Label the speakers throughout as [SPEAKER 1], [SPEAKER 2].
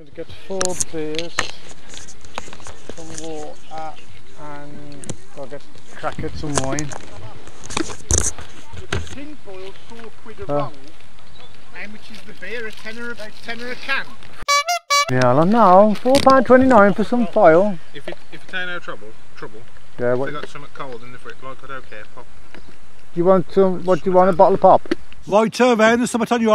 [SPEAKER 1] Going to get four beers, some water, and I'll get crackers, some wine.
[SPEAKER 2] With the tin foil four quid a
[SPEAKER 1] Uh.
[SPEAKER 2] roll, how much is the beer? A tenner a, tenner a can?
[SPEAKER 1] Yeah, I don't know. Four pound twenty nine for some foil.
[SPEAKER 3] If it if it ain't no trouble, trouble.
[SPEAKER 1] Yeah,
[SPEAKER 3] They
[SPEAKER 1] what
[SPEAKER 3] got something cold in the fridge, like I don't care, pop.
[SPEAKER 1] you want? Some? What do you want? A bottle of pop?
[SPEAKER 4] Right, turn round, there's something on your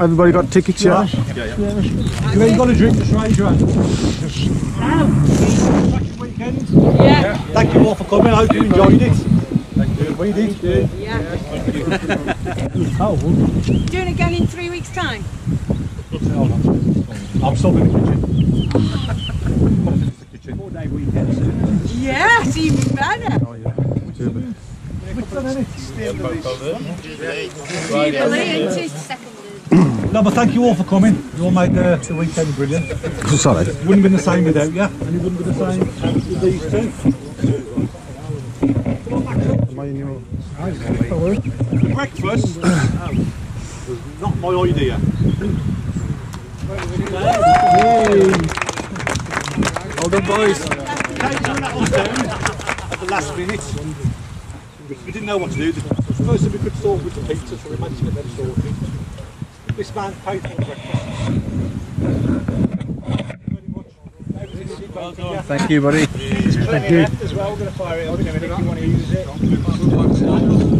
[SPEAKER 1] Everybody got tickets, yeah?
[SPEAKER 4] You ain't got a drink, just raise your hand. Weekend.
[SPEAKER 5] Yeah.
[SPEAKER 4] Thank you all for coming, I hope you enjoyed it. Thank you. We did.
[SPEAKER 5] Yeah.
[SPEAKER 4] Oh,
[SPEAKER 5] Doing it again in three weeks' time.
[SPEAKER 4] I'm still in the kitchen. Four day weekend soon.
[SPEAKER 5] Yes, even better. Oh, Jubilee, isn't it?
[SPEAKER 4] No, but thank you all for coming. You all made the, the weekend brilliant.
[SPEAKER 1] Sorry.
[SPEAKER 4] It wouldn't have been the same without you, and it wouldn't be the same with these two. Breakfast was not my idea. Hold on, boys. Came down that at the last minute. We didn't know what to do. The first thing we could sort was the pizza, so we managed to get them sorted. This man paid for the breakfast.
[SPEAKER 1] Thank you, buddy.
[SPEAKER 2] Thank you. As well, we're going to fire it up in a minute if you want to use it.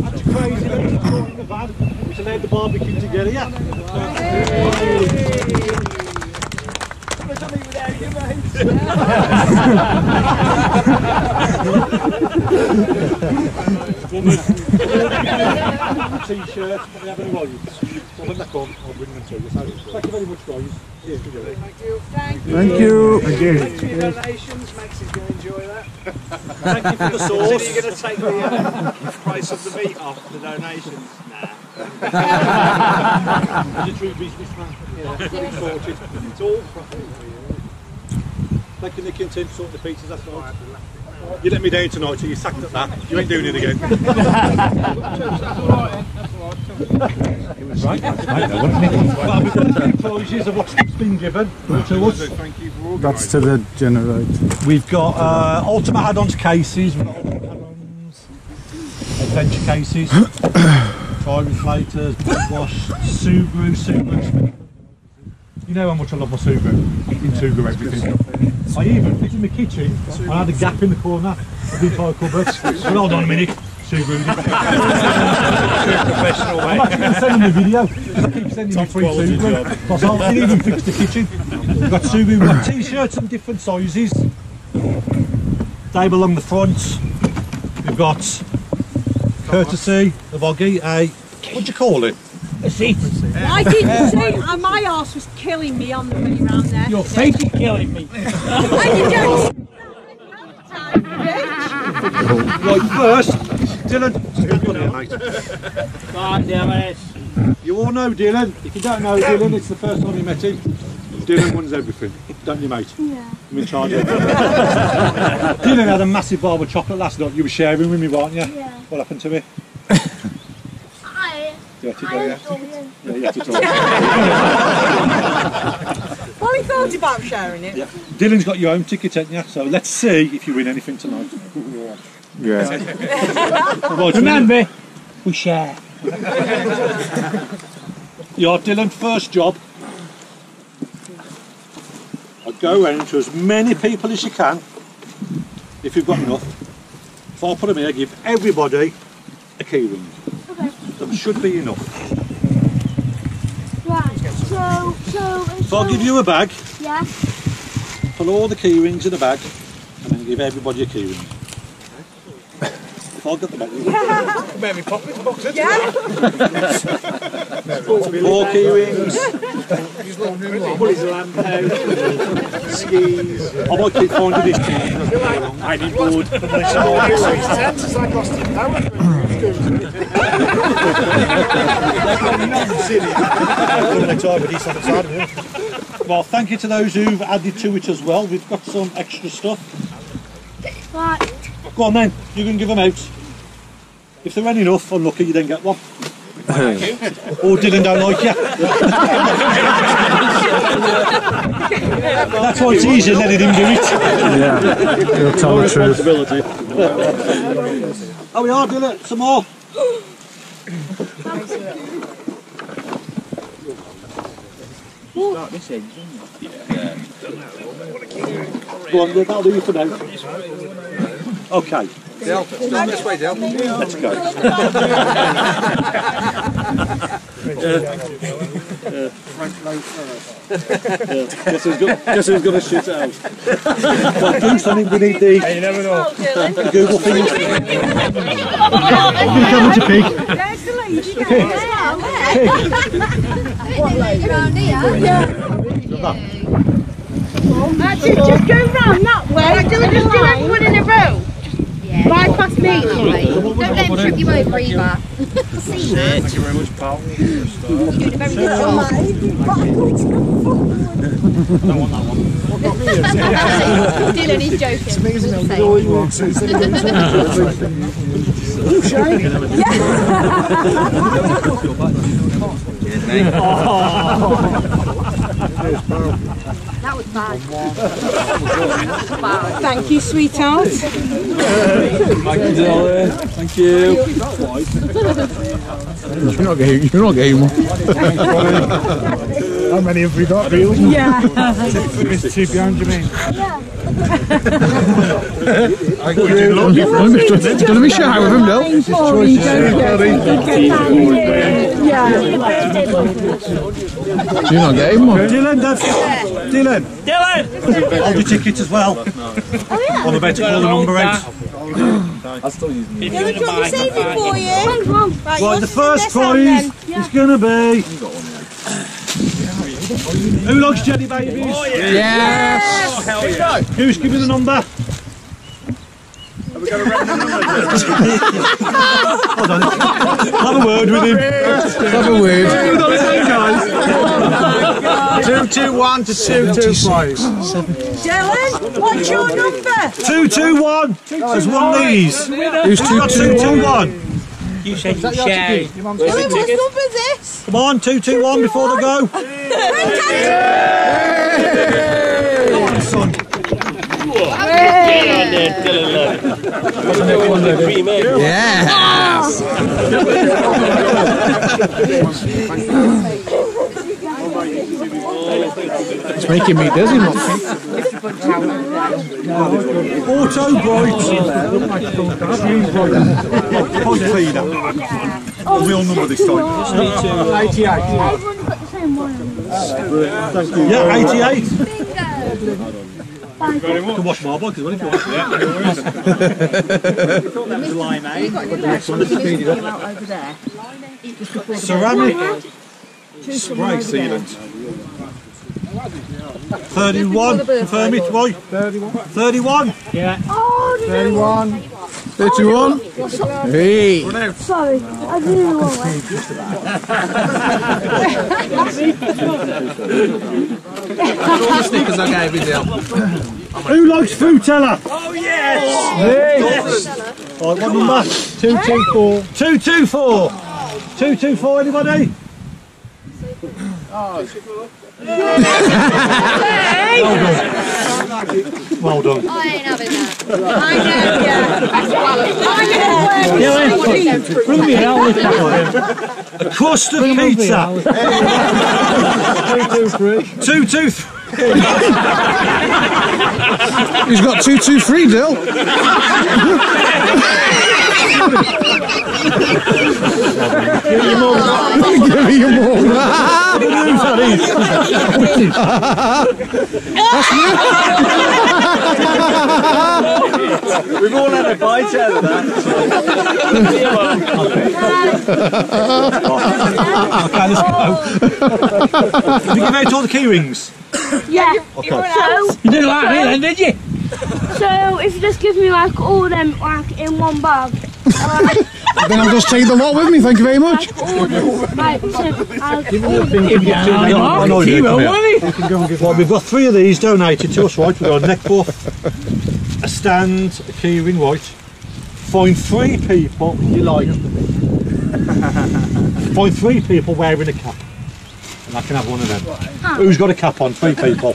[SPEAKER 4] That's crazy that we brought in the van, which allowed the barbecue together, yeah? T-shirts, we have any loads. So when they come, I'll bring them to you. So, thank you very much, guys. Here we go.
[SPEAKER 2] Thank you.
[SPEAKER 5] Thank you.
[SPEAKER 1] Thank you.
[SPEAKER 2] Thank you. Thanks for your donations. Max is going to enjoy that.
[SPEAKER 4] Thank you for the
[SPEAKER 2] So
[SPEAKER 4] sauce.
[SPEAKER 2] you're going to take the uh, price of the meat off the donations? Nah.
[SPEAKER 4] He's a true businessman. Yeah. Very sorted. It's all profit. Thank you, Nicky and Tim, sorting the pizzas, that's right. You let me down tonight, so you sacked at that. You ain't doing it again. Well, we've got the three prizes of what's been given to us.
[SPEAKER 3] Thank you for
[SPEAKER 1] That's to the generator.
[SPEAKER 4] We've got uh, Ultimate add-ons cases, we've got Ultimate add-ons, adventure cases, tire inflators, wash, Sugru, Sugru. You know how much I love my Sugru. In Sugru everything. I even, it's in the kitchen, I had a gap in the corner of the entire cupboard. But hold on a minute. Sugru. professional, I'm actually going to send them the video. 'cause I keep sending me free Sugru. Because I'll I'll even fix the kitchen. We've got Sugru, t-shirts in different sizes. Table along the front. We've got courtesy of Oggy a what do you call it?
[SPEAKER 6] A seat.
[SPEAKER 5] I didn't see. Uh, my arse was killing me on the way round there.
[SPEAKER 6] Your face is killing me.
[SPEAKER 5] I did just.
[SPEAKER 4] Right, first, Dylan. Stand on here, mate.
[SPEAKER 6] God damn it.
[SPEAKER 4] You all know Dylan. If you don't know Dylan, it's the first time you met him. Dylan runs everything, don't you, mate?
[SPEAKER 5] Yeah.
[SPEAKER 4] I'm in charge of. Dylan had a massive bar of chocolate last night. You were sharing with me, weren't you?
[SPEAKER 5] Yeah.
[SPEAKER 4] What happened to me?
[SPEAKER 5] I,
[SPEAKER 4] You had to
[SPEAKER 5] I
[SPEAKER 4] go, yeah?
[SPEAKER 5] Adore.
[SPEAKER 4] Yeah, to talk.
[SPEAKER 5] Well, we thought about sharing it.
[SPEAKER 4] Dylan's got your own ticket, haven't you? So let's see if you win anything tonight.
[SPEAKER 7] Yeah.
[SPEAKER 4] Right,
[SPEAKER 6] Remember, we share.
[SPEAKER 4] Your Dylan, first job. I go around to as many people as you can, if you've got enough. If I put them here, give everybody a key ring. That should be enough.
[SPEAKER 8] So, so,
[SPEAKER 4] If I give you a bag,
[SPEAKER 8] yeah.
[SPEAKER 4] put all the key rings in a bag, and then give everybody a key ring. If I got the bag,
[SPEAKER 3] Maybe pop it boxes.
[SPEAKER 5] Yeah.
[SPEAKER 4] four key rings.
[SPEAKER 2] Bully's lamp out. Skis.
[SPEAKER 4] I might keep finding this key.
[SPEAKER 2] Hiding board.
[SPEAKER 3] It's like Austin Powers.
[SPEAKER 4] Well, thank you to those who've added to it as well. We've got some extra stuff.
[SPEAKER 8] Right.
[SPEAKER 4] Go on then, you can give them out. If they're any enough, unlucky, you then get one. or oh, Dylan don't like you. That's why it's easier letting him do it.
[SPEAKER 7] Yeah. You'll tell the truth.
[SPEAKER 4] Responsibility. oh, we are, Dylan. Some more. Go on, that'll do you for now. Okay.
[SPEAKER 3] Del, no, this way, Del.
[SPEAKER 4] Let's go. Guess who's got, guess who's going to shoot it out? well, do something. We need the,
[SPEAKER 3] You never know.
[SPEAKER 4] the Google thing.
[SPEAKER 8] You
[SPEAKER 4] coming to peek.
[SPEAKER 5] There's the lady
[SPEAKER 8] Around here?
[SPEAKER 5] Just go round that way. Do we just do everyone in a row?
[SPEAKER 8] Yeah.
[SPEAKER 5] Bypass me.
[SPEAKER 8] Don't let him trip you over either.
[SPEAKER 3] Thank you very much, pal.
[SPEAKER 8] You're doing a very good job. I want that one. Dylan is joking. That was bad.
[SPEAKER 5] Thank you, sweetheart. Thank you.
[SPEAKER 7] You're not getting, you're not getting one.
[SPEAKER 3] How many have we got, really?
[SPEAKER 5] Yeah.
[SPEAKER 3] Mr. Two behind you, mean?
[SPEAKER 7] Don't be shy with him, Del.
[SPEAKER 5] Yeah.
[SPEAKER 7] You're not getting one.
[SPEAKER 4] Dylan, that's Dylan.
[SPEAKER 6] Dylan!
[SPEAKER 4] Hold your ticket as well. I'm about to call the number eight i'll
[SPEAKER 6] If you're in a bike,
[SPEAKER 5] Save it for you. Right,
[SPEAKER 4] the first prize is going to be. Who likes jelly babies?
[SPEAKER 7] Oh, yes.
[SPEAKER 4] Oh, Who's give me the number? Hold on. Have a word with him.
[SPEAKER 7] Have a word.
[SPEAKER 3] Oh, two, two, one to two, two, five.
[SPEAKER 5] Dylan, what's your number?
[SPEAKER 4] Two, two, one. There's one of these.
[SPEAKER 7] Who's two,
[SPEAKER 4] Got
[SPEAKER 7] two,
[SPEAKER 4] two, two,
[SPEAKER 7] one?
[SPEAKER 4] One.
[SPEAKER 6] You said you share.
[SPEAKER 5] Dylan, what number is this?
[SPEAKER 4] Come on, two, two, one before they go. Come on, son.
[SPEAKER 7] Yes. It's making me dizzy, man.
[SPEAKER 4] Auto bright. Point cleaner. Real number this time. 88.
[SPEAKER 8] Everyone's got the same one.
[SPEAKER 4] Yeah, 88.
[SPEAKER 8] Bingo.
[SPEAKER 4] You can wash my bike as well if you want. Ceramic spray sealant. 31. Confirm it, Roy. 31.
[SPEAKER 8] Oh, did I-
[SPEAKER 7] 31. Hey.
[SPEAKER 8] sorry. I did it the wrong.
[SPEAKER 7] All the sneakers I gave you, Del.
[SPEAKER 4] Who likes Fruitella? Oh, yes. Right, what number? 224. 224. 224, anybody? Well done.
[SPEAKER 8] I ain't having that.
[SPEAKER 5] I know, yeah. I know.
[SPEAKER 6] Bring me out.
[SPEAKER 4] A crust of pizza. Two, two, three.
[SPEAKER 7] He's got two, two, three, Dill. Give me your mum.
[SPEAKER 2] We've all had a bite out of that.
[SPEAKER 4] Okay, let's go. Did you give out all the key rings?
[SPEAKER 5] Yeah.
[SPEAKER 4] Okay.
[SPEAKER 5] So,
[SPEAKER 6] You didn't like me then, did you?
[SPEAKER 5] so if you just give me like all them like in one bag,
[SPEAKER 7] Then I'll just take the lot with me, thank you very much.
[SPEAKER 5] like all them, like, so, I'll,
[SPEAKER 4] I know you do,
[SPEAKER 6] Hero,
[SPEAKER 4] come here.
[SPEAKER 6] wasn't he?
[SPEAKER 4] Well, we've got three of these donated to us, right? We've got a neck buff, a stand, a key ring, right? Find three people you like. Find three people wearing a cap. And I can have one of them. Who's got a cap on? Three people.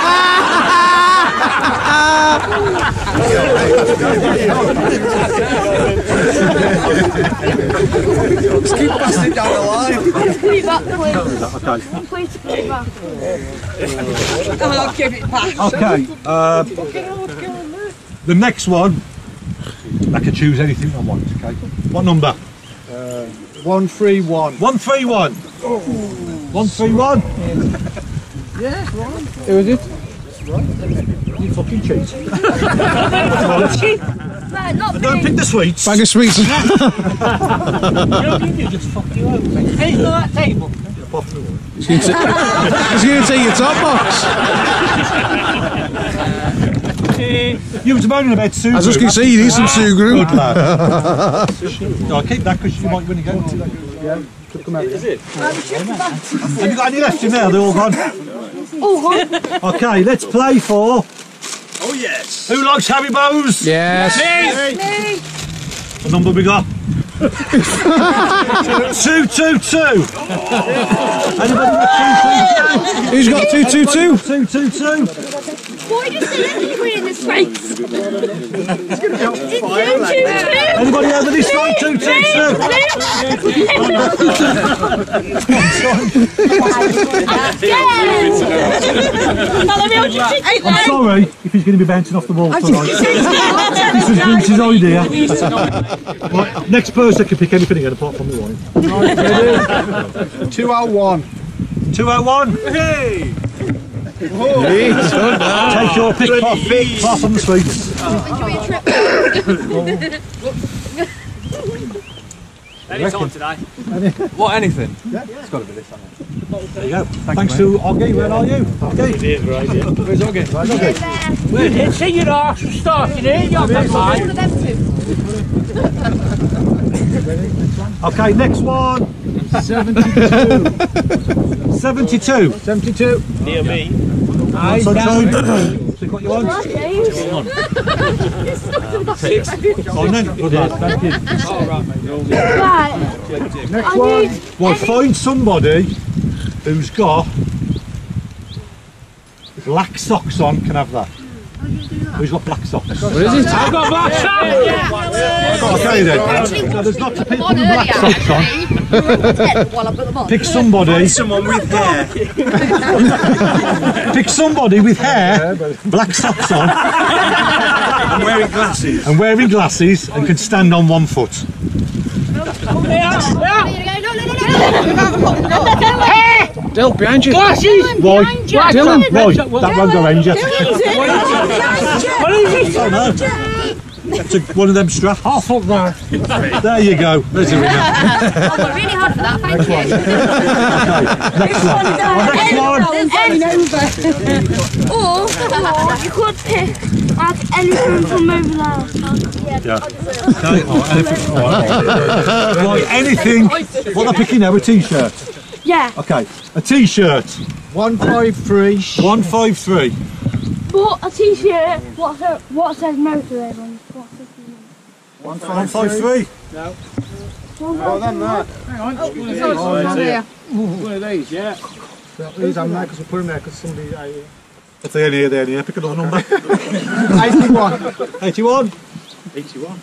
[SPEAKER 5] put it back, please.
[SPEAKER 4] Okay.
[SPEAKER 5] Please put it back.
[SPEAKER 9] I'll give it back.
[SPEAKER 4] Okay. Uh, the next one, I can choose anything I want. Okay. What number?
[SPEAKER 3] One, three, one.
[SPEAKER 4] One three one. One three one.
[SPEAKER 7] Who is it?
[SPEAKER 4] You fucking cheat.
[SPEAKER 5] Right, not
[SPEAKER 4] Don't pick the sweets.
[SPEAKER 7] Bag of sweets.
[SPEAKER 6] You just fucked you over. Hey, look at that table.
[SPEAKER 7] He's going to take, going to take your top box.
[SPEAKER 4] Uh, you was moaning about Sue.
[SPEAKER 7] I was just going to say, you need some Sugru.
[SPEAKER 4] Good lad. no, keep that because you might win again. Is it? Have you got any left in there? They're all gone.
[SPEAKER 5] Oh,
[SPEAKER 4] Okay, let's play for.
[SPEAKER 2] Oh yes.
[SPEAKER 4] Who likes Haribo's?
[SPEAKER 7] Yes.
[SPEAKER 4] What number we got? two, two, two. Anybody got
[SPEAKER 7] Who's got two, two, two?
[SPEAKER 4] two, two, two, two?
[SPEAKER 5] Why did you say that in his face? It's two, two, two.
[SPEAKER 4] Anybody over this side? Two, two, two. I'm sorry if he's going to be bouncing off the wall tonight. this is Bruce's idea. right, next person can pick anything again apart from the wine.
[SPEAKER 3] Two out one.
[SPEAKER 4] 201. Hey! Take your pick apart, apart from the sweets.
[SPEAKER 2] Any time today.
[SPEAKER 3] What, anything? Yeah.
[SPEAKER 4] It's got to be this, hasn't There you go. Thanks to Oggy. Where are you? Oggy.
[SPEAKER 3] Where's Oggy?
[SPEAKER 6] Well, didn't see your arse was starting here. You're not mine.
[SPEAKER 4] Okay, next one.
[SPEAKER 3] 72.
[SPEAKER 4] 72.
[SPEAKER 3] 72.
[SPEAKER 2] Near me.
[SPEAKER 6] Aye,
[SPEAKER 4] So, so what you want? Oh, no. Good lad. Thank you.
[SPEAKER 5] Right,
[SPEAKER 3] Next
[SPEAKER 5] I
[SPEAKER 3] one.
[SPEAKER 4] Well, find somebody who's got black socks on. Can have that. Who's got black socks?
[SPEAKER 7] What is it?
[SPEAKER 6] I've got black socks.
[SPEAKER 4] Okay then. So there's lots of people with black socks on.
[SPEAKER 8] While I put them on.
[SPEAKER 4] Pick somebody.
[SPEAKER 2] Someone with hair.
[SPEAKER 4] Pick somebody with hair, black socks on,
[SPEAKER 2] I'm wearing glasses.
[SPEAKER 4] and wearing glasses, and can stand on one foot.
[SPEAKER 7] Dill, behind you.
[SPEAKER 4] Right,
[SPEAKER 5] Glasses.
[SPEAKER 4] right. That won't go around yet.
[SPEAKER 6] What is it?
[SPEAKER 4] Oh, no. That's a, one of them straps. Half up there. There you go. There's a winner.
[SPEAKER 8] Oh, we're really hard for that, thank you.
[SPEAKER 4] Next one. Next one.
[SPEAKER 5] Or, or you could pick like anything from over there.
[SPEAKER 4] Yeah. Okay. Oh, anything. Oh, right, anything. What am I picking now? A t-shirt.
[SPEAKER 5] Yeah,
[SPEAKER 4] Okay. A t-shirt.
[SPEAKER 3] One five three.
[SPEAKER 4] One five three.
[SPEAKER 5] But a t-shirt. What says what says motorway on? What says
[SPEAKER 4] One five three.
[SPEAKER 1] Well, then that. Hang on.
[SPEAKER 3] One of these, yeah.
[SPEAKER 1] These I'm there because we put them there because somebody. Uh,
[SPEAKER 4] If they ain't here, they ain't here. Pick another number.
[SPEAKER 1] 81.
[SPEAKER 4] 81.
[SPEAKER 7] 81.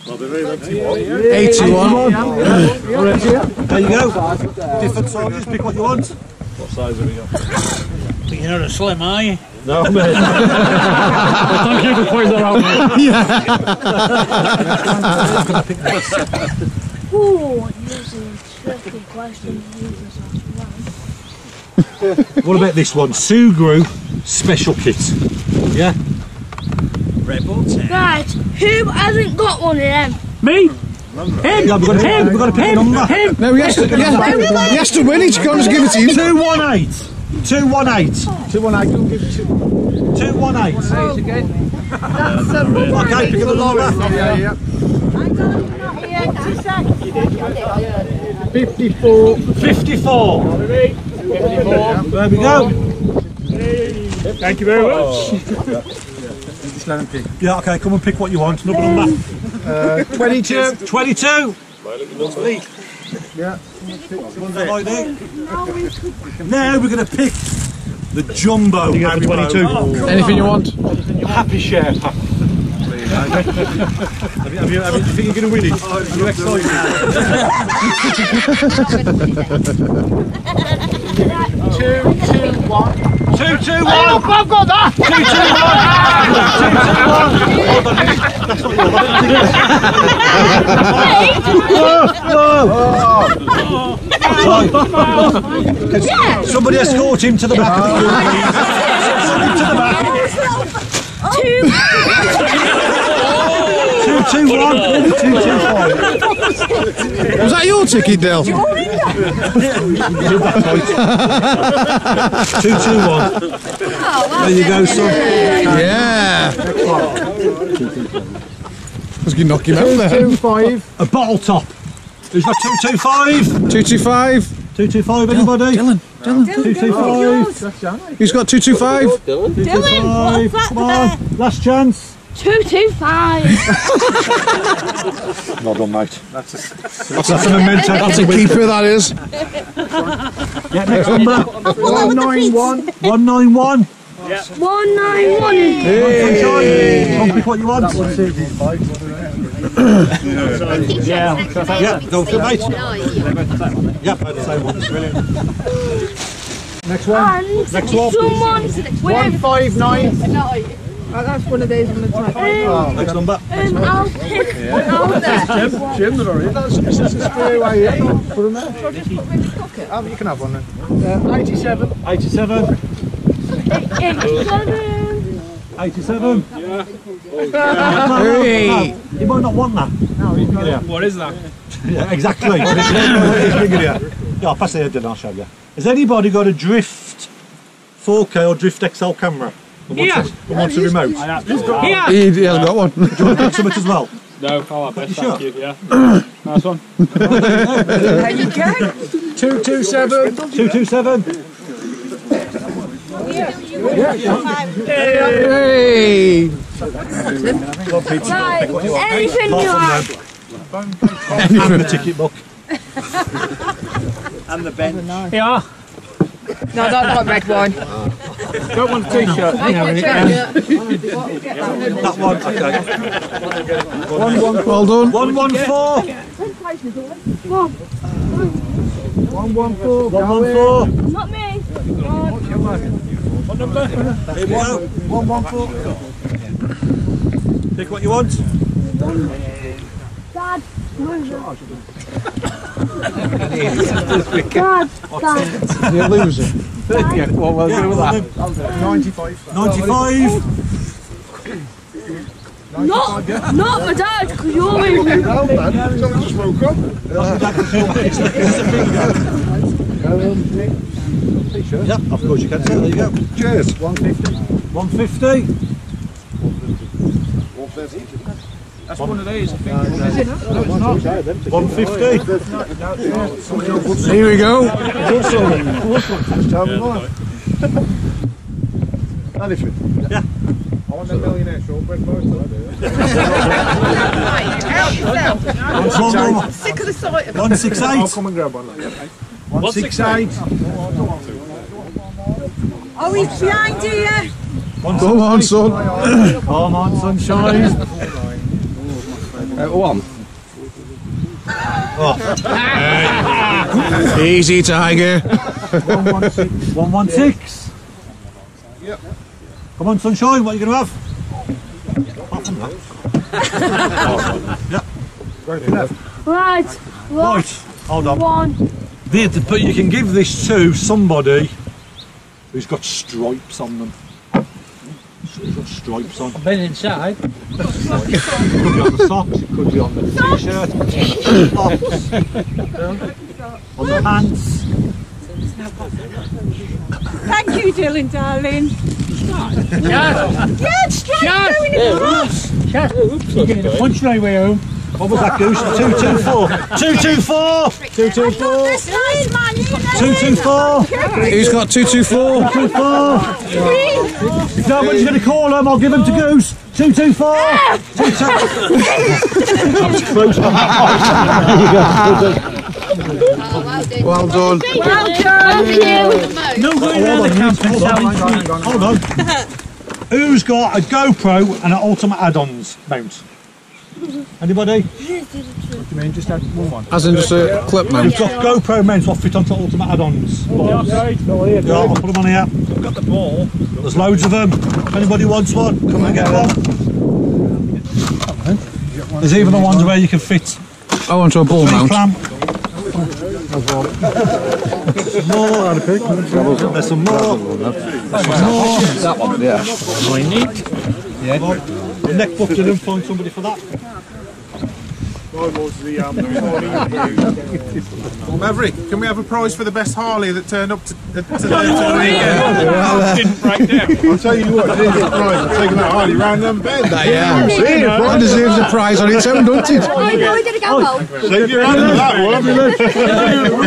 [SPEAKER 4] There you go. Different sizes. Pick what you want.
[SPEAKER 7] What size have we got?
[SPEAKER 6] You're not a slim, are you?
[SPEAKER 4] No, mate.
[SPEAKER 7] Thank you for pointing that out, mate.
[SPEAKER 5] Oh, this is a tricky question.
[SPEAKER 4] What about this one? Sugru special kit. Yeah.
[SPEAKER 6] Red Bull ten.
[SPEAKER 5] Right, who hasn't got one of them?
[SPEAKER 6] Me?
[SPEAKER 4] Yeah, we've got a pin. We've got a pin. Number.
[SPEAKER 7] No, he has to, he has, he has to win. He can't just give it to you.
[SPEAKER 4] 218. 218.
[SPEAKER 1] 218, don't give it to
[SPEAKER 4] 218. Okay, pick another number.
[SPEAKER 1] Yeah, yeah. 54.
[SPEAKER 4] 54. There we go.
[SPEAKER 7] Thank you very much.
[SPEAKER 1] Just let him pick.
[SPEAKER 4] Yeah, okay, come and pick what you want. Another number.
[SPEAKER 1] Uh, 22.
[SPEAKER 4] 22.
[SPEAKER 1] Yeah.
[SPEAKER 4] Like that. Now we're going to pick the jumbo. You 22.
[SPEAKER 7] Anything you want.
[SPEAKER 4] Happy share pack. have you, have you, have you, do you think you're going to win it? Are you excited?
[SPEAKER 1] Two, two, one.
[SPEAKER 4] Two, two, one.
[SPEAKER 1] I've got that.
[SPEAKER 4] Two, two, one. Two, two, one. Hold on, that's not yours. No, no. Somebody escort him to the back of the queue, please. Send him to the back. Two, two, one. Two, two, five.
[SPEAKER 7] Was that your ticket, Dale?
[SPEAKER 4] Two, two, one. Oh, there you go, son.
[SPEAKER 7] Yeah. I was going to knock him out there.
[SPEAKER 1] Two, five.
[SPEAKER 4] A bottle top. Who's got two, two, five?
[SPEAKER 7] 225.
[SPEAKER 4] Two, two, five, anybody?
[SPEAKER 7] Dylan.
[SPEAKER 4] Two, two, five.
[SPEAKER 7] Who's got 225?
[SPEAKER 5] Dylan,
[SPEAKER 4] Five.
[SPEAKER 5] what's
[SPEAKER 4] Come
[SPEAKER 5] that
[SPEAKER 4] on. Last chance.
[SPEAKER 5] Two, two, five.
[SPEAKER 4] Well done, mate. That's a, that's a memento.
[SPEAKER 7] That's a keeper, that is.
[SPEAKER 4] Yeah, next number.
[SPEAKER 1] One, nine, one.
[SPEAKER 4] 191.
[SPEAKER 5] One, nine, one.
[SPEAKER 4] Come pick what you want.
[SPEAKER 8] Yeah.
[SPEAKER 4] Yeah, for it, mate. Yeah, about the same one. Brilliant.
[SPEAKER 1] Next one.
[SPEAKER 5] And
[SPEAKER 4] Next one.
[SPEAKER 5] someone
[SPEAKER 1] One, five, nine.
[SPEAKER 9] that's one of these on the top.
[SPEAKER 4] Next number.
[SPEAKER 5] um, I'll pick one there.
[SPEAKER 1] Jim, they're already. That's it's just a spray away here. Put them there. Oh, you can have one then. Uh, 87.
[SPEAKER 4] 87.
[SPEAKER 5] Eighty-seven.
[SPEAKER 4] 87.
[SPEAKER 7] Hey.
[SPEAKER 4] You might not want that.
[SPEAKER 3] What is that?
[SPEAKER 4] Yeah, exactly. It's bigger here. Yeah, I'll pass it here, then I'll show you. Has anybody got a Drift 4K or Drift XL camera? And wants
[SPEAKER 6] Yeah.
[SPEAKER 4] a- and wants a remote?
[SPEAKER 6] Yeah.
[SPEAKER 7] He, he hasn't got one.
[SPEAKER 4] Do you want to pick something as well?
[SPEAKER 3] No, I'll have it.
[SPEAKER 4] You
[SPEAKER 3] Thank
[SPEAKER 4] sure?
[SPEAKER 3] you. Yeah. nice one.
[SPEAKER 9] There you go.
[SPEAKER 1] Two, two, seven.
[SPEAKER 4] 227.
[SPEAKER 7] Hey.
[SPEAKER 5] Anything you like.
[SPEAKER 4] from. And the ticket book.
[SPEAKER 6] And the bench.
[SPEAKER 3] Yeah.
[SPEAKER 9] No, not, not red wine.
[SPEAKER 3] Don't want a t-shirt.
[SPEAKER 4] That one, okay.
[SPEAKER 7] Well done.
[SPEAKER 4] 114.
[SPEAKER 1] One, one, four.
[SPEAKER 4] 114.
[SPEAKER 5] Not me.
[SPEAKER 4] Here we go. 114. Pick what you want.
[SPEAKER 5] Dad. Dad. Dad.
[SPEAKER 7] You loser.
[SPEAKER 3] Yeah, well, we'll
[SPEAKER 4] Yeah,
[SPEAKER 3] do with
[SPEAKER 4] well
[SPEAKER 3] that.
[SPEAKER 4] done.
[SPEAKER 1] 95.
[SPEAKER 4] 95.
[SPEAKER 5] Not, not my dad, because you always knew.
[SPEAKER 4] Yeah, of course you can. So there you go.
[SPEAKER 7] Cheers. 150.
[SPEAKER 4] 150. 150.
[SPEAKER 1] That's one of these, I think.
[SPEAKER 4] 150.
[SPEAKER 7] Here we go.
[SPEAKER 9] Anything.
[SPEAKER 4] Yeah.
[SPEAKER 9] I want a millionaire shortbread boys.
[SPEAKER 4] One more.
[SPEAKER 10] Sick of the sight of it.
[SPEAKER 4] 168.
[SPEAKER 9] Come and grab one.
[SPEAKER 4] 168.
[SPEAKER 10] Oh, he's behind you.
[SPEAKER 7] Go on, son.
[SPEAKER 4] Come on, sunshine.
[SPEAKER 7] one. Easy, Tiger.
[SPEAKER 4] 116.
[SPEAKER 9] Yep.
[SPEAKER 4] Come on, sunshine. What are you going to have? Apart from that.
[SPEAKER 5] Right,
[SPEAKER 4] Right. Hold on.
[SPEAKER 5] one.
[SPEAKER 4] The- the- But you can give this to somebody who's got stripes on them. Who's got stripes on.
[SPEAKER 6] I've Been inside.
[SPEAKER 4] Could be on the socks, it could be on the t-shirt, on the socks, pants.
[SPEAKER 10] Thank you, Dylan, darling.
[SPEAKER 6] Yes.
[SPEAKER 10] Yeah, straight
[SPEAKER 6] Yes.
[SPEAKER 10] going across.
[SPEAKER 6] Yes. You're getting a punch on your way home.
[SPEAKER 4] What was that goose? 224! 224! 224!
[SPEAKER 10] This nice man, you know.
[SPEAKER 4] 224!
[SPEAKER 7] Who's got 224?
[SPEAKER 4] 224! If no one's going to call them, I'll give them to Goose. 224! That was close.
[SPEAKER 8] Oh, well done.
[SPEAKER 7] Well done.
[SPEAKER 8] Well done.
[SPEAKER 6] No going around the camping selling sweets.
[SPEAKER 4] Hold on. Who's got a GoPro and an Ultimate add-ons mount? Anybody?
[SPEAKER 1] You mean just had one one?
[SPEAKER 7] As in just a clip mount.
[SPEAKER 4] Who's got GoPro mounts what fit onto Ultimate add-ons? Yeah, I'll put them on here. I've got the ball. There's loads of them. If anybody wants one, come and get one. There's even the ones where you can fit
[SPEAKER 7] I want to a ball
[SPEAKER 4] three
[SPEAKER 7] mount.
[SPEAKER 4] clamp. more. There's some more.
[SPEAKER 7] That one, yeah.
[SPEAKER 4] The neck button and find somebody for that.
[SPEAKER 9] Maverick, can we have a prize for the best Harley that turned up to, to, to, the, to the weekend?
[SPEAKER 3] Didn't break down.
[SPEAKER 9] I'll tell you what, here's the prize. I'm taking that Harley round them bed.
[SPEAKER 7] Yeah, it deserves a prize on its own, doesn't it?
[SPEAKER 8] Oh, no, we're gonna go home.
[SPEAKER 9] Save your hand for that one. we,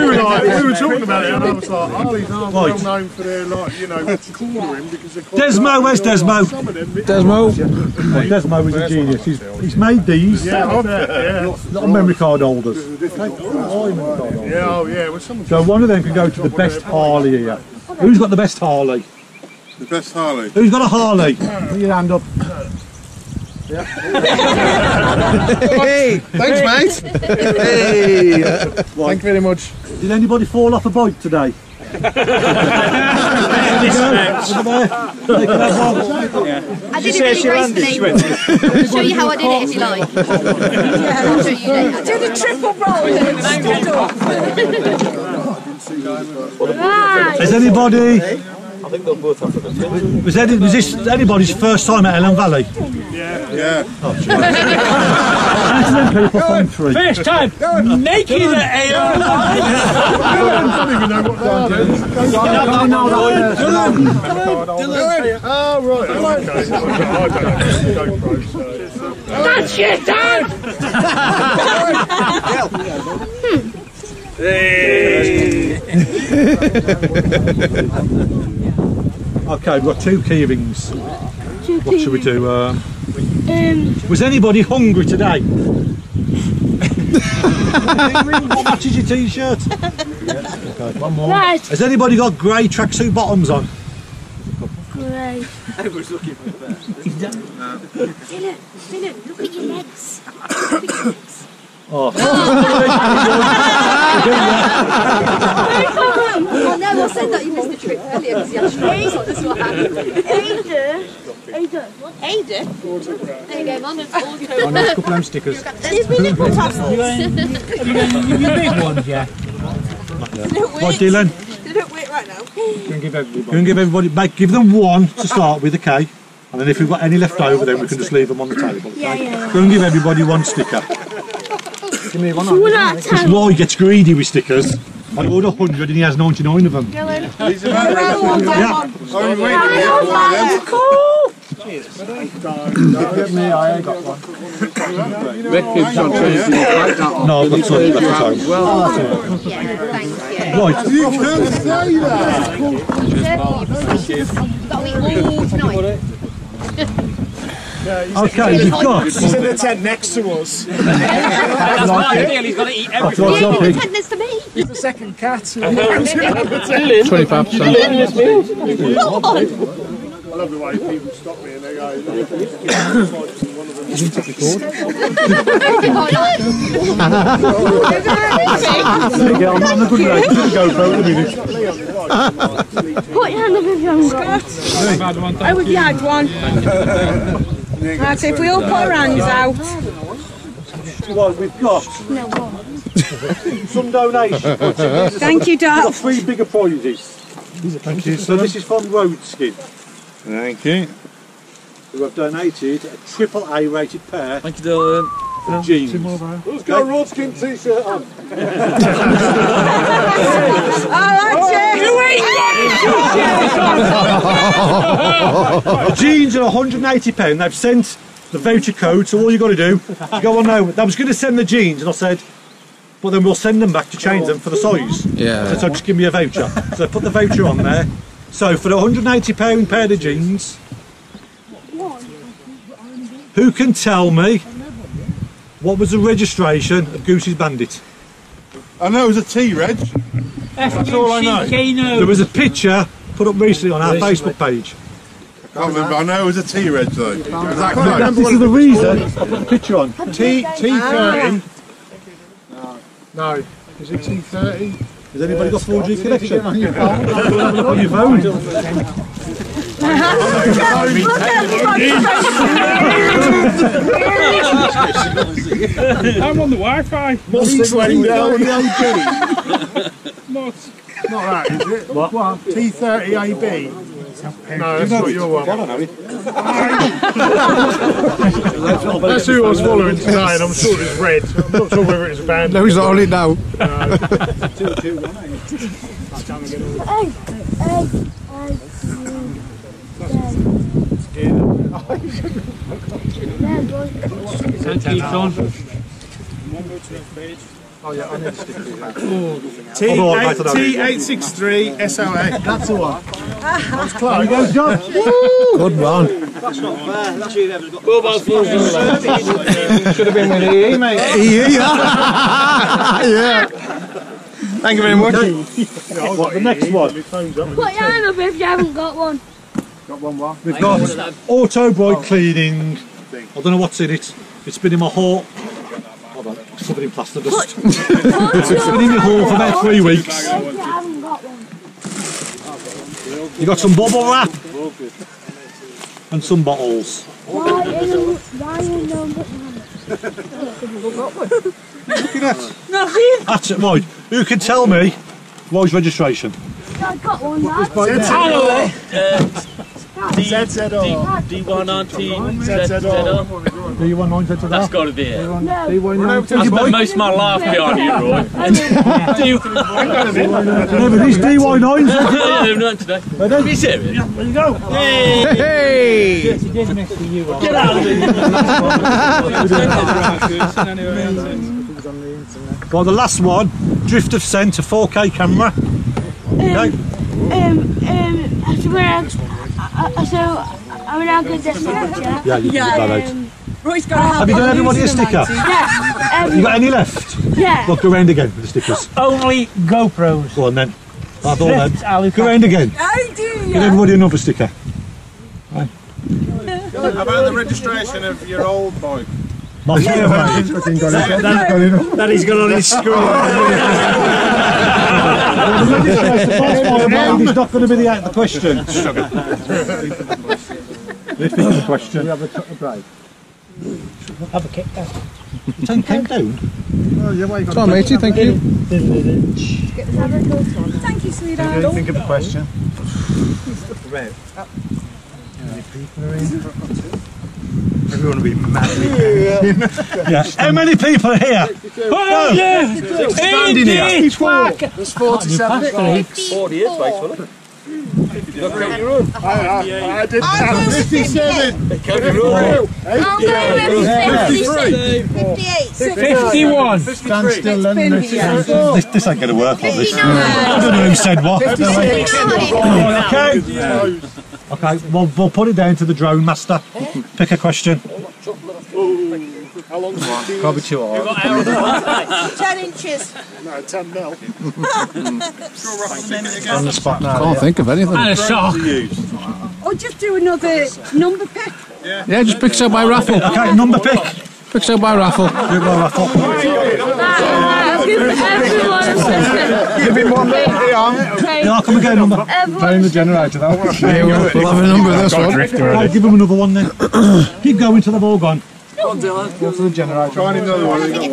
[SPEAKER 9] were, like, we were talking about it and I was like, Harleys aren't well known for their, like, you know, coolering because they're
[SPEAKER 4] Desmo, where's Desmo?
[SPEAKER 7] Desmo.
[SPEAKER 4] Desmo is a genius. He's, he's made these.
[SPEAKER 9] yeah, I yeah.
[SPEAKER 4] Little memory card holders.
[SPEAKER 9] Yeah, oh yeah, well,
[SPEAKER 4] So one of them can go to the best Harley here. Who's got the best Harley?
[SPEAKER 9] the best Harley.
[SPEAKER 4] Who's got a Harley? Put your hand up.
[SPEAKER 7] Hey, thanks, mate. Hey.
[SPEAKER 9] Thank you very much.
[SPEAKER 4] Did anybody fall off a bike today?
[SPEAKER 8] I did it really gracefully. I'll show you how I did it if you like. I'll show you later.
[SPEAKER 10] Do the triple roll and
[SPEAKER 5] Right.
[SPEAKER 4] Is anybody? I think that was, any, was this anybody's first time at Elan Valley?
[SPEAKER 9] Yeah.
[SPEAKER 4] How many people find three?
[SPEAKER 6] First time naked at AO.
[SPEAKER 9] Oh, right. Okay. I don't know. GoPro, so.
[SPEAKER 6] That's your time.
[SPEAKER 4] Okay, we've got two key rings. What should we do? Um,
[SPEAKER 5] Um,
[SPEAKER 4] was anybody hungry today? what matches your t-shirt?
[SPEAKER 5] One right.
[SPEAKER 4] Has anybody got grey tracksuit bottoms on?
[SPEAKER 5] Great.
[SPEAKER 8] Dylan, Dylan, look at your legs.
[SPEAKER 4] Oh,
[SPEAKER 8] Oh I said that you missed the trick earlier because you actually saw this one.
[SPEAKER 5] Ada. Ada.
[SPEAKER 8] Ada. There you go, Mum.
[SPEAKER 1] a couple of stickers.
[SPEAKER 8] There's me nipple tassels.
[SPEAKER 6] You big ones, yeah.
[SPEAKER 4] what, Dylan?
[SPEAKER 10] They don't wait right now.
[SPEAKER 1] Can give everybody.
[SPEAKER 4] You can give everybody, make, give them one to start with, okay? And then if we've got any left over, then we can just leave them on the table.
[SPEAKER 5] Yeah,
[SPEAKER 4] Okay?
[SPEAKER 5] yeah, yeah.
[SPEAKER 4] Go and give everybody one sticker.
[SPEAKER 3] Give me one
[SPEAKER 5] One at a
[SPEAKER 4] Because. Roy gets greedy with stickers. I ordered 100 and he has 99 of them.
[SPEAKER 9] These are very
[SPEAKER 4] Yeah.
[SPEAKER 9] Oh, wait a minute. One of.
[SPEAKER 3] Give me, I ain't got one.
[SPEAKER 7] Rick's on Tuesday. Like that one.
[SPEAKER 4] No, I've got some left at home.
[SPEAKER 8] Thank you.
[SPEAKER 4] Right,
[SPEAKER 9] You can say that.
[SPEAKER 8] Got me all tonight.
[SPEAKER 4] Okay, we've got.
[SPEAKER 2] He's in the tent next to us.
[SPEAKER 6] That's my ideal. He's got to eat everything.
[SPEAKER 4] Right,
[SPEAKER 8] Yeah,
[SPEAKER 4] okay.
[SPEAKER 8] you pretend this to me.
[SPEAKER 2] He's the second cat.
[SPEAKER 7] 25%.
[SPEAKER 9] I love the way people stop me and they go,
[SPEAKER 4] Yeah, I'm on a good rate. Go for it a minute.
[SPEAKER 5] Put your hand up if you haven't got one.
[SPEAKER 10] I would like one. Right, if we all put our hands out.
[SPEAKER 4] Right, we've got some donations.
[SPEAKER 10] Thank you,
[SPEAKER 4] We've got three bigger prizes. Thank you. So this is from Roadskin,
[SPEAKER 9] Thank you.
[SPEAKER 4] who have donated a triple A rated pair
[SPEAKER 6] Thank you, darling.
[SPEAKER 4] Of jeans.
[SPEAKER 9] Who's got a Roadskin t-shirt on?
[SPEAKER 4] The oh, jeans are 180 pound. They've sent the voucher code, so all you've got to do is go on now. I was going to send the jeans, and I said, but then we'll send them back to change them for the size.
[SPEAKER 7] Yeah.
[SPEAKER 4] So just give me a voucher. So I put the voucher on there. So for the 180 pound pair of jeans, who can tell me what was the registration of Goosey's Bandit?
[SPEAKER 9] I know it was a T-Reg. That's all I know.
[SPEAKER 4] There was a picture put up recently on our Facebook page.
[SPEAKER 9] I can't remember. I know it was a T-Reg though. Was that close?
[SPEAKER 4] This is the reason I put the picture on.
[SPEAKER 9] T T30. Ah. No. Is it T30?
[SPEAKER 4] Has anybody got 4G connection? on your phone? on your phone?
[SPEAKER 3] I'm on the Wi-Fi.
[SPEAKER 9] T20 down the AB. Not that, is it? What? T30 AB. No, that's not your one. That's who I was following today, and I'm sure it was red. I'm not sure whether it's a band.
[SPEAKER 7] No, he's not on it now.
[SPEAKER 6] Thank you, Sean.
[SPEAKER 9] T
[SPEAKER 4] Although I don't know.
[SPEAKER 9] T863 SLA. That's the one. That's close.
[SPEAKER 7] Good one.
[SPEAKER 3] Should have been with EE, mate.
[SPEAKER 7] yeah. Thank you very much.
[SPEAKER 4] What, the next one?
[SPEAKER 5] Put your hand up if you haven't got one.
[SPEAKER 4] We've got Autobrite Cleaning. I don't know what's in it. It's been in my hall. Hold on, it's covered in plaster dust. It's been in my hall for about three weeks.
[SPEAKER 5] you haven't got one.
[SPEAKER 4] You got some bubble wrap and some bottles.
[SPEAKER 5] Why isn't why isn't no Nothing.
[SPEAKER 4] That's it, right. Who can tell me Roy's registration?
[SPEAKER 5] I got one. Dad.
[SPEAKER 9] ZZR.
[SPEAKER 6] D119,
[SPEAKER 9] ZZR.
[SPEAKER 4] Do you want 9 to
[SPEAKER 6] That's got to be it.
[SPEAKER 5] No.
[SPEAKER 6] I spent most of my life behind you, Roy. D-
[SPEAKER 4] No, but these DY9s.
[SPEAKER 6] Yeah, not today. Are you serious?
[SPEAKER 7] Hey!
[SPEAKER 6] Get out of here.
[SPEAKER 4] Well, the last one, Drift of Scent, a 4K camera. Okay.
[SPEAKER 5] Um, um, I swear, I, I, so I mean, I'll get this picture.
[SPEAKER 4] Yeah, you can get that out.
[SPEAKER 5] Um,
[SPEAKER 10] Roy's got to
[SPEAKER 4] Have you done everybody a sticker?
[SPEAKER 10] matey.
[SPEAKER 5] yeah,
[SPEAKER 4] You
[SPEAKER 5] um,
[SPEAKER 4] got any left?
[SPEAKER 5] yeah.
[SPEAKER 4] Look, go round again with the stickers.
[SPEAKER 6] Only GoPros.
[SPEAKER 4] Go on then. That's all then. Go round again.
[SPEAKER 10] Oh, do
[SPEAKER 4] Give
[SPEAKER 10] you?
[SPEAKER 4] everybody another sticker.
[SPEAKER 9] How about the registration of your old bike?
[SPEAKER 4] My favourite.
[SPEAKER 2] That he's got on his screen.
[SPEAKER 4] It's not going to be the, the question. Let's pick the question.
[SPEAKER 3] Have a, a break.
[SPEAKER 6] Have a kick down.
[SPEAKER 4] Ten countdown.
[SPEAKER 3] Oh, yeah, what you got?
[SPEAKER 7] Come on, matey, thank you.
[SPEAKER 10] Thank you, sweetheart.
[SPEAKER 9] Think of the question.
[SPEAKER 3] Everyone will be madly
[SPEAKER 4] Yeah. How many people are here?
[SPEAKER 6] Oh, yeah.
[SPEAKER 3] Standing here.
[SPEAKER 6] Indeed, fuck.
[SPEAKER 9] There's 47.
[SPEAKER 2] 40 years, mate, wasn't it?
[SPEAKER 9] I, I, I did count 57.
[SPEAKER 2] Count your own.
[SPEAKER 8] I'll go with 56.
[SPEAKER 6] 51.
[SPEAKER 3] Stand still, London.
[SPEAKER 4] This, this ain't going to work like this. I don't know who said what.
[SPEAKER 8] 59.
[SPEAKER 4] Okay. Okay, well, we'll put it down to the drone master. Pick a question.
[SPEAKER 9] How long is it?
[SPEAKER 3] Probably too hard.
[SPEAKER 10] 10 inches.
[SPEAKER 9] No, 10 mil.
[SPEAKER 3] On the spot now.
[SPEAKER 7] Can't think of anything.
[SPEAKER 6] And a sock.
[SPEAKER 10] Or just do another number pick.
[SPEAKER 7] Yeah, yeah just pick so by raffle.
[SPEAKER 4] Okay, number pick.
[SPEAKER 7] Pick so by raffle.
[SPEAKER 4] Do it by raffle.
[SPEAKER 5] I'll give everyone.
[SPEAKER 3] Give him one minute, Leon.
[SPEAKER 4] Yeah, I'll come again, number.
[SPEAKER 3] Playing the generator, though.
[SPEAKER 7] Yeah, we'll, we'll have a number of this one.
[SPEAKER 4] Right, give him another one then. Keep going till they've all gone.
[SPEAKER 3] Go to the generator.
[SPEAKER 9] Try another one. You got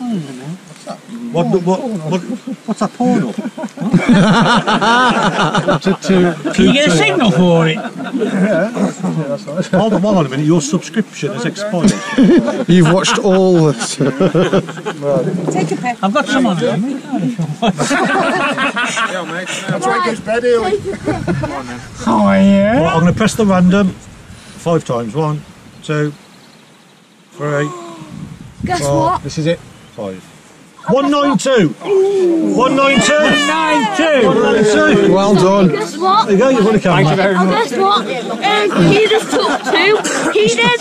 [SPEAKER 9] one.
[SPEAKER 4] What, what, what, what's that porno?
[SPEAKER 6] Can you get a signal for it?
[SPEAKER 4] Hold on, hold on a minute. Your subscription has expired.
[SPEAKER 7] You've watched all this.
[SPEAKER 10] Take a pick.
[SPEAKER 6] I've got some on it.
[SPEAKER 9] That's why it gets better.
[SPEAKER 6] Oh, yeah.
[SPEAKER 4] Right, I'm going to press the random five times. One, two, three,
[SPEAKER 8] Guess
[SPEAKER 4] four.
[SPEAKER 8] what?
[SPEAKER 4] This is it. Five. 192. 192.
[SPEAKER 6] Nine, two.
[SPEAKER 4] 192.
[SPEAKER 7] Well done.
[SPEAKER 5] Guess what?
[SPEAKER 4] There you go, you've won a camera.
[SPEAKER 5] Oh, guess what? Uh, he just took two. He did.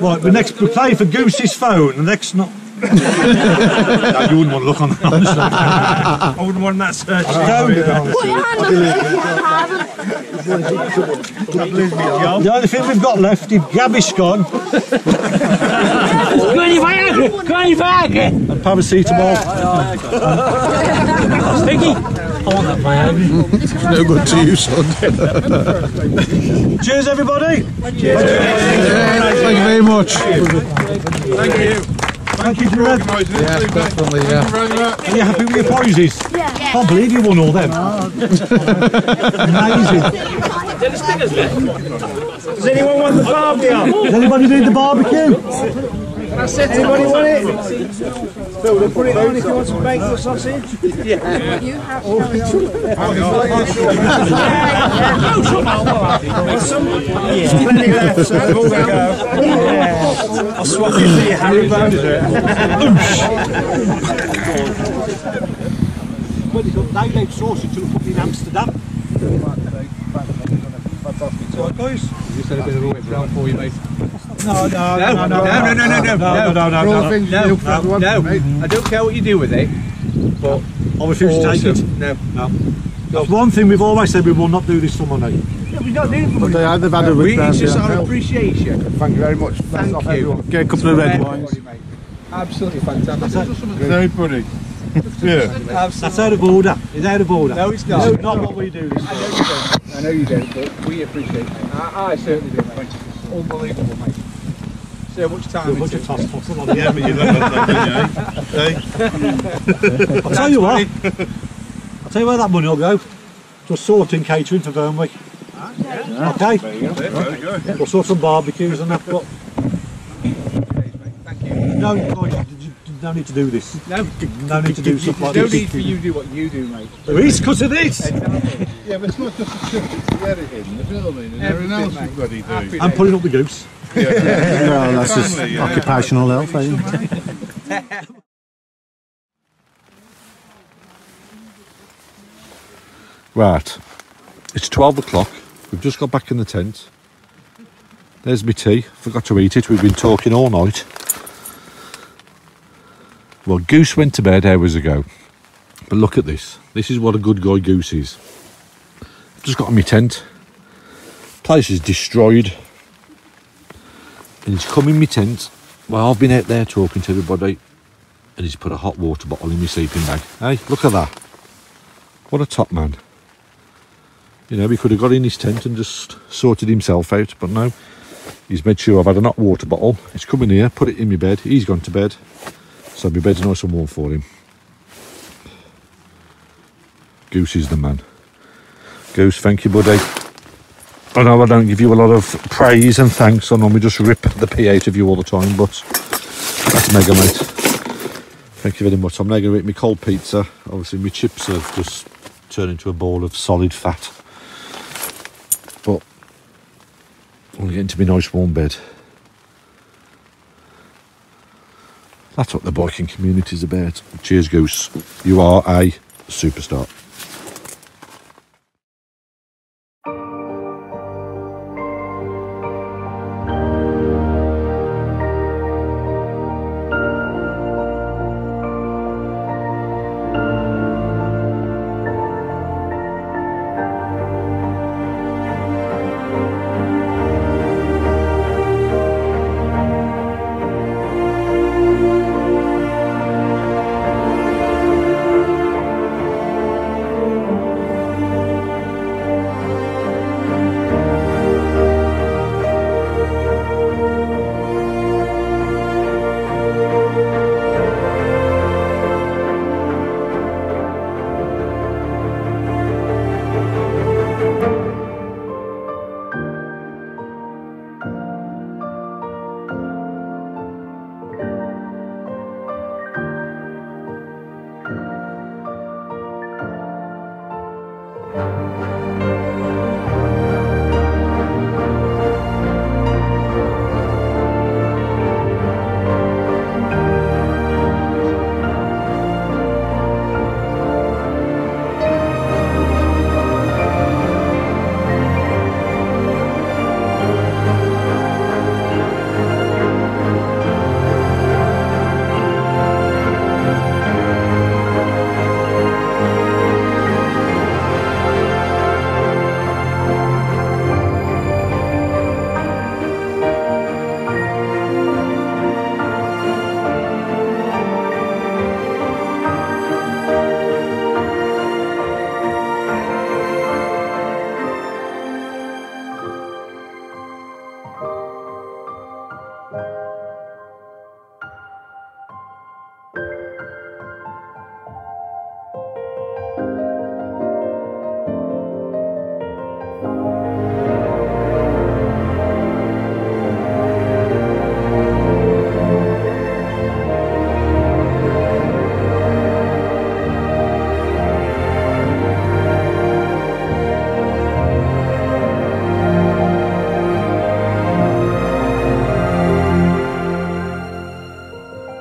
[SPEAKER 4] Right, the next we play for Goose's phone. The next not. No, you wouldn't want to look on that. honestly.
[SPEAKER 2] I wouldn't want that search.
[SPEAKER 5] Put your hand on it if you haven't.
[SPEAKER 4] The only thing we've got left is Gabby's gone
[SPEAKER 6] Go on, you Viagra. Go on, you Viagra.
[SPEAKER 4] and paracetamol.
[SPEAKER 6] Sticky. I want that Viagra.
[SPEAKER 7] No good to you, son.
[SPEAKER 4] Cheers, everybody.
[SPEAKER 7] Yeah, thank you very much.
[SPEAKER 4] Thank you, Drew.
[SPEAKER 7] Yeah, definitely, yeah.
[SPEAKER 4] Are you happy with your prizes?
[SPEAKER 8] Yeah.
[SPEAKER 4] Can't believe you won all them. Oh, Amazing.
[SPEAKER 2] Does anyone want the barbie on?
[SPEAKER 4] Does anybody need the barbecue?
[SPEAKER 2] Anybody want it? Bill, put it on if you want some bacon or sausage. Yeah. You have. Some? Yeah. Yeah. I'll swap you for your Harry
[SPEAKER 4] Well, they made sausage to fucking Amsterdam. So, guys.
[SPEAKER 7] You said a bit of a whip for you, mate.
[SPEAKER 4] No, no, no, no, no,
[SPEAKER 3] no, no, no, no,
[SPEAKER 4] no, no, no, no.
[SPEAKER 3] things you do for.
[SPEAKER 11] I don't care what you do with it, but
[SPEAKER 4] I refuse to take it.
[SPEAKER 11] no.
[SPEAKER 4] No. That's one thing we've always said we will not do this for money.
[SPEAKER 3] But they had, they've had a
[SPEAKER 11] We,
[SPEAKER 3] whip
[SPEAKER 11] it's just our appreciation.
[SPEAKER 3] Thank you very much. Thank
[SPEAKER 11] Thank you.
[SPEAKER 3] Get a couple of red wines.
[SPEAKER 11] Absolutely fantastic.
[SPEAKER 3] Everybody. Yeah.
[SPEAKER 4] That's out of order. It's out of order.
[SPEAKER 11] No, it's not.
[SPEAKER 4] is not what we do
[SPEAKER 11] I know you don't. I know you don't, but we appreciate it. I, I certainly do, mate. Unbelievable, mate. So much time
[SPEAKER 4] You're a bunch
[SPEAKER 11] into
[SPEAKER 4] of
[SPEAKER 11] it.
[SPEAKER 4] toss toss on the end. I'll tell you what. I'll tell you where that money will go. Just sorting catering for Vernwick. Ah, okay? We'll sort some barbecues and that, but
[SPEAKER 11] Thank you.
[SPEAKER 4] no, guys, you- you no need to do this.
[SPEAKER 11] No,
[SPEAKER 4] No need to do stuff like
[SPEAKER 11] There's no need for you to do what you do, mate.
[SPEAKER 4] There is, because of this.
[SPEAKER 3] Yeah, but it's not just a trip to get it in, you know and everything else you've got to do.
[SPEAKER 4] I'm
[SPEAKER 11] days.
[SPEAKER 4] putting up the goose.
[SPEAKER 3] Well, that's just occupational health, I think.
[SPEAKER 12] Right, it's 12 o'clock. We've just got back in the tent. There's my tea. Forgot to eat it. We've been talking all night. Well, Goose went to bed hours ago. But look at this. This is what a good guy Goose is. I've just got in my tent. Place is destroyed. And he's come in my tent. Well, I've been out there talking to everybody. And he's put a hot water bottle in my sleeping bag. Hey, look at that. What a top man. You know, he could have got in his tent and just sorted himself out, but no. He's made sure I've had a hot water bottle. He's come in here, put it in my bed. He's gone to bed. So my bed's nice and warm for him.
[SPEAKER 4] Goose is the man. Goose, thank you, buddy. I know I don't give you a lot of praise and thanks. I normally just rip the pee out of you all the time, but that's mega, mate. Thank you very much. I'm now going to eat my cold pizza. Obviously, my chips have just turned into a ball of solid fat. But I'm going to get into my nice warm bed. That's what the biking community is about. Cheers, Goose. You are a superstar.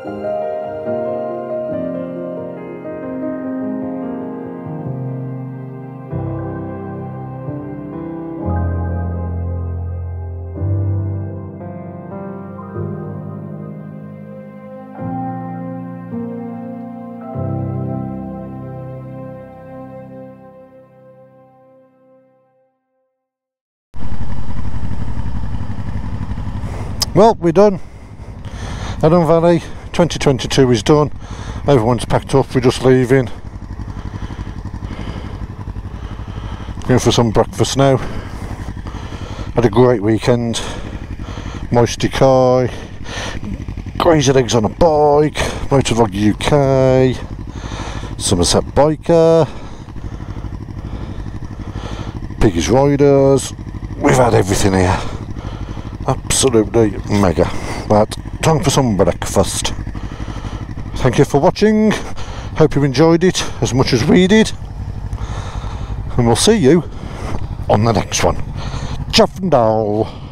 [SPEAKER 4] Well, we're done. Elan Valley 2022 is done. Everyone's packed up, we're just leaving. Going for some breakfast now. Had a great weekend. Moisty Kai, Crazy Eggs on a Bike, Motorvlog UK, Somerset Biker, Piggy's Riders. We've had everything here absolutely mega. But time for some breakfast. Thank you for watching. Hope you enjoyed it as much as we did. And we'll see you on the next one. Chuffendale.